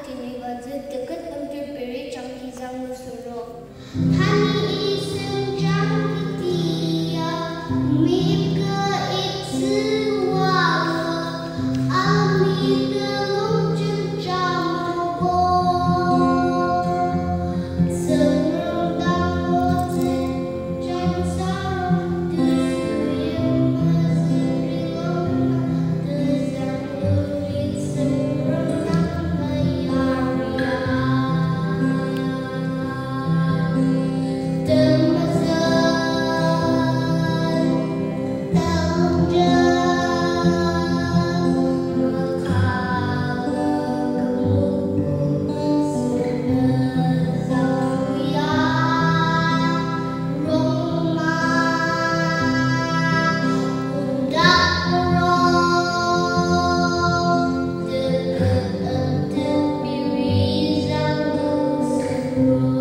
kini wajib dekat untuk beri canggih zangu suruh. Hani iseng canggih tiap Lord.